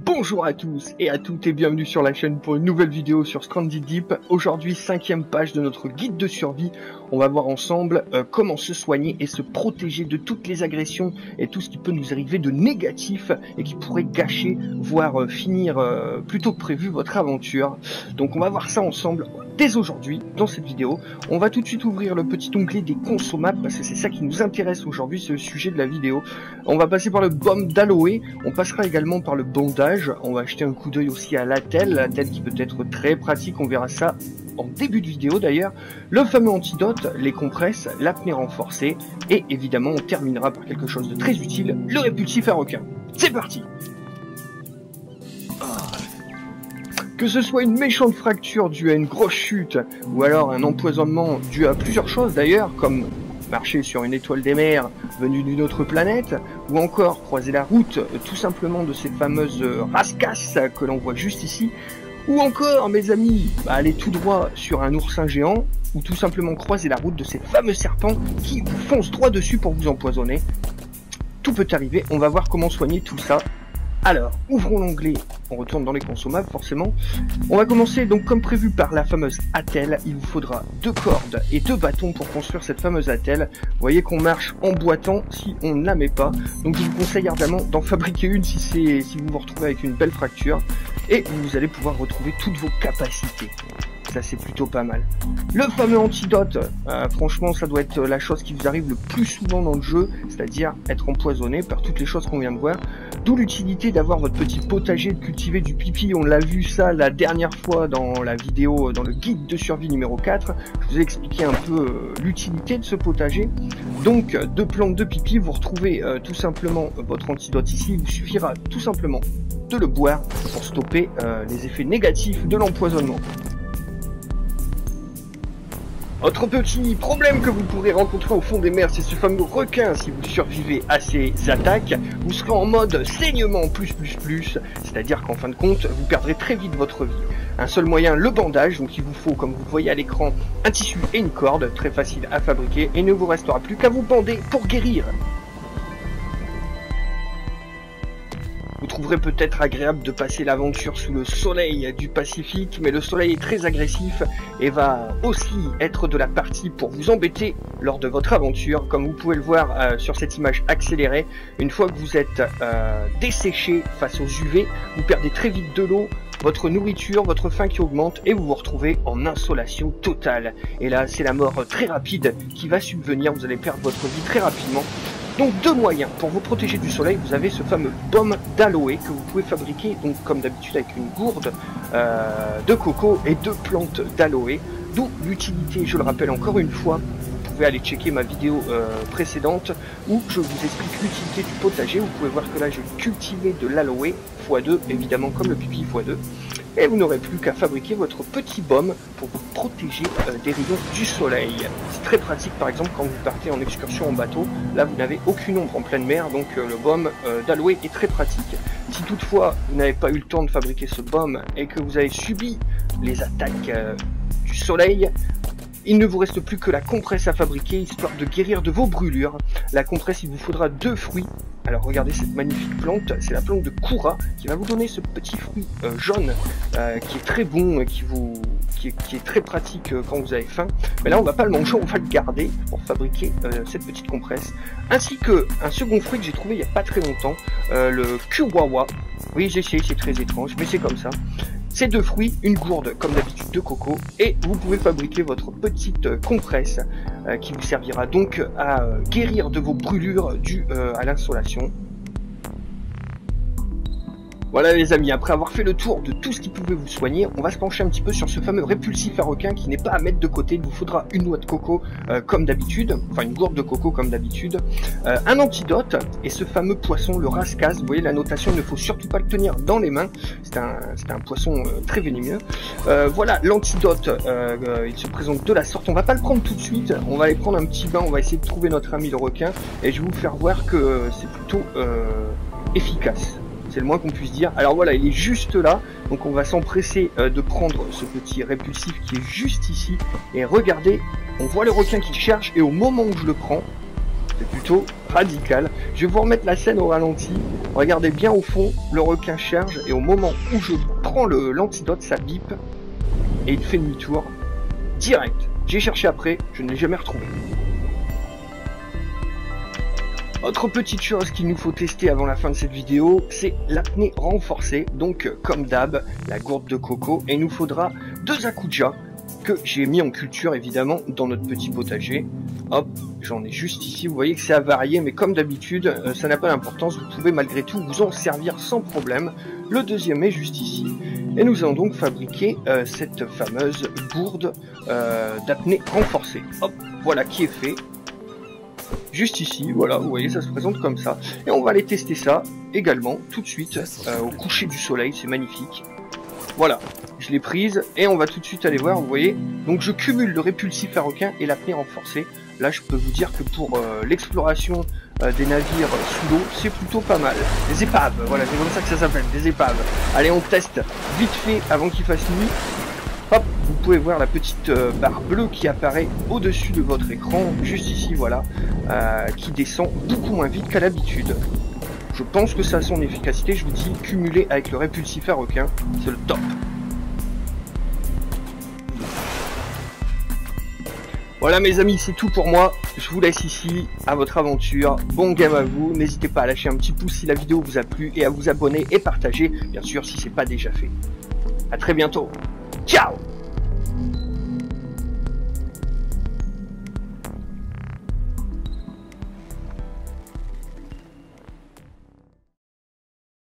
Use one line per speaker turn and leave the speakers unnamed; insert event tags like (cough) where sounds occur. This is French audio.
Bonjour à tous et à toutes et bienvenue sur la chaîne pour une nouvelle vidéo sur Stranded Deep. Aujourd'hui, cinquième page de notre guide de survie. On va voir ensemble euh, comment se soigner et se protéger de toutes les agressions et tout ce qui peut nous arriver de négatif et qui pourrait gâcher, voire euh, finir euh, plus tôt que prévu votre aventure. Donc on va voir ça ensemble dès aujourd'hui dans cette vidéo. On va tout de suite ouvrir le petit onglet des consommables parce que c'est ça qui nous intéresse aujourd'hui, c'est le sujet de la vidéo. On va passer par le baume d'aloe, on passera également par le bandage, on va acheter un coup d'œil aussi à l'attel, l'attel qui peut être très pratique, on verra ça en début de vidéo d'ailleurs, le fameux antidote, les compresses, l'apnée renforcée, et évidemment on terminera par quelque chose de très utile, le répulsif à requin. C'est parti Que ce soit une méchante fracture due à une grosse chute, ou alors un empoisonnement dû à plusieurs choses d'ailleurs, comme marcher sur une étoile des mers venue d'une autre planète, ou encore croiser la route tout simplement de ces fameuses rascasses que l'on voit juste ici, ou encore, mes amis, aller tout droit sur un oursin géant, ou tout simplement croiser la route de ces fameux serpents qui vous foncent droit dessus pour vous empoisonner. Tout peut arriver, on va voir comment soigner tout ça alors, ouvrons l'onglet, on retourne dans les consommables forcément. On va commencer donc comme prévu par la fameuse attelle. Il vous faudra deux cordes et deux bâtons pour construire cette fameuse attelle. Vous voyez qu'on marche en boitant si on ne la met pas. Donc je vous conseille ardemment d'en (laughs) fabriquer une si, si vous vous retrouvez avec une belle fracture. Et vous allez pouvoir retrouver toutes vos capacités ça c'est plutôt pas mal. Le fameux antidote, euh, franchement ça doit être la chose qui vous arrive le plus souvent dans le jeu, c'est-à-dire être empoisonné par toutes les choses qu'on vient de voir. D'où l'utilité d'avoir votre petit potager, de cultiver du pipi, on l'a vu ça la dernière fois dans la vidéo, dans le guide de survie numéro 4, je vous ai expliqué un peu euh, l'utilité de ce potager. Donc deux plantes de pipi, vous retrouvez euh, tout simplement votre antidote ici, il vous suffira tout simplement de le boire pour stopper les effets négatifs de l'empoisonnement. Autre petit problème que vous pourrez rencontrer au fond des mers, c'est ce fameux requin. Si vous survivez à ces attaques, vous serez en mode saignement plus plus plus, c'est-à-dire qu'en fin de compte, vous perdrez très vite votre vie. Un seul moyen, le bandage, donc il vous faut, comme vous voyez à l'écran, un tissu et une corde, très facile à fabriquer, et ne vous restera plus qu'à vous bander pour guérir. Vous trouverez peut-être agréable de passer l'aventure sous le soleil du Pacifique, mais le soleil est très agressif et va aussi être de la partie pour vous embêter lors de votre aventure. Comme vous pouvez le voir euh, sur cette image accélérée, une fois que vous êtes euh, desséché face aux UV, vous perdez très vite de l'eau, votre nourriture, votre faim qui augmente et vous vous retrouvez en insolation totale. Et là, c'est la mort très rapide qui va subvenir, vous allez perdre votre vie très rapidement. Donc deux moyens pour vous protéger du soleil, vous avez ce fameux baume d'aloe que vous pouvez fabriquer donc comme d'habitude avec une gourde euh, de coco et deux plantes d'aloe. D'où l'utilité, je le rappelle encore une fois, vous pouvez aller checker ma vidéo euh, précédente où je vous explique l'utilité du potager. Vous pouvez voir que là j'ai cultivé de l'aloe x2, évidemment comme le pipi x2 et vous n'aurez plus qu'à fabriquer votre petit baume pour vous protéger euh, des rayons du soleil. C'est très pratique par exemple quand vous partez en excursion en bateau, là vous n'avez aucune ombre en pleine mer, donc euh, le baume euh, est très pratique. Si toutefois vous n'avez pas eu le temps de fabriquer ce baume et que vous avez subi les attaques du soleil, il ne vous reste plus que la compresse à fabriquer, histoire de guérir de vos brûlures. La compresse, il vous faudra deux fruits. Alors regardez cette magnifique plante, c'est la plante de Koura qui va vous donner ce petit fruit euh, jaune euh, qui est très bon, et qui, est, très pratique euh, quand vous avez faim. Mais là on va pas le manger, on va le garder pour fabriquer cette petite compresse. Ainsi que un second fruit que j'ai trouvé il n'y a pas très longtemps, le Kuwawa. Oui j'ai essayé, c'est très étrange, mais c'est comme ça. Ces deux fruits, une gourde comme d'habitude de coco, et vous pouvez fabriquer votre petite compresse euh, qui vous servira donc à euh, guérir de vos brûlures dues euh, à l'insolation. Voilà les amis, après avoir fait le tour de tout ce qui pouvait vous soigner, on va se pencher un petit peu sur ce fameux répulsif à requin qui n'est pas à mettre de côté. Il vous faudra une noix de coco euh, comme d'habitude, enfin une gourde de coco comme d'habitude, euh, un antidote et ce fameux poisson, le rascasse. Vous voyez la notation, il ne faut surtout pas le tenir dans les mains. C'est un, un, poisson euh, très venimeux. voilà l'antidote, il se présente de la sorte. On va pas le prendre tout de suite, on va aller prendre un petit bain, on va essayer de trouver notre ami le requin et je vais vous faire voir que c'est plutôt efficace. C'est le moins qu'on puisse dire. Alors voilà, il est juste là, donc on va s'empresser euh, de prendre ce petit répulsif qui est juste ici. Et regardez, on voit le requin qui cherche, et au moment où je le prends, c'est plutôt radical. Je vais vous remettre la scène au ralenti. Regardez bien au fond, le requin charge, et au moment où je prends l'antidote, ça bip, et il fait demi-tour, direct. J'ai cherché après, je ne l'ai jamais retrouvé. Autre petite chose qu'il nous faut tester avant la fin de cette vidéo, c'est l'apnée renforcée. Donc comme d'hab, la gourde de coco. Et il nous faudra deux akuja que j'ai mis en culture évidemment dans notre petit potager. Hop, j'en ai juste ici. Vous voyez que c'est avarié, mais comme d'habitude, euh, ça n'a pas d'importance. Vous pouvez malgré tout vous en servir sans problème. Le deuxième est juste ici. Et nous allons donc fabriquer euh, cette fameuse gourde euh, d'apnée renforcée. Hop, voilà qui est fait juste ici, voilà, vous voyez, ça se présente comme ça. Et on va aller tester ça également, tout de suite, euh, au coucher du soleil, c'est magnifique. Voilà, je l'ai prise, et on va tout de suite aller voir, vous voyez. Donc je cumule le répulsif à requin et l'apnée renforcée. Là, je peux vous dire que pour euh, l'exploration euh, des navires sous l'eau, c'est plutôt pas mal. Des épaves, voilà, c'est comme ça que ça s'appelle, des épaves. Allez, on teste vite fait avant qu'il fasse nuit. Hop, vous pouvez voir la petite euh, barre bleue qui apparaît au-dessus de votre écran, juste ici, voilà, euh, qui descend beaucoup moins vite qu'à l'habitude. Je pense que ça a son efficacité, je vous dis, cumulé avec le répulsif à requin, c'est le top. Voilà mes amis, c'est tout pour moi. Je vous laisse ici à votre aventure. Bon game à vous. N'hésitez pas à lâcher un petit pouce si la vidéo vous a plu et à vous abonner et partager, bien sûr si c'est pas déjà fait. A très bientôt. Tchau!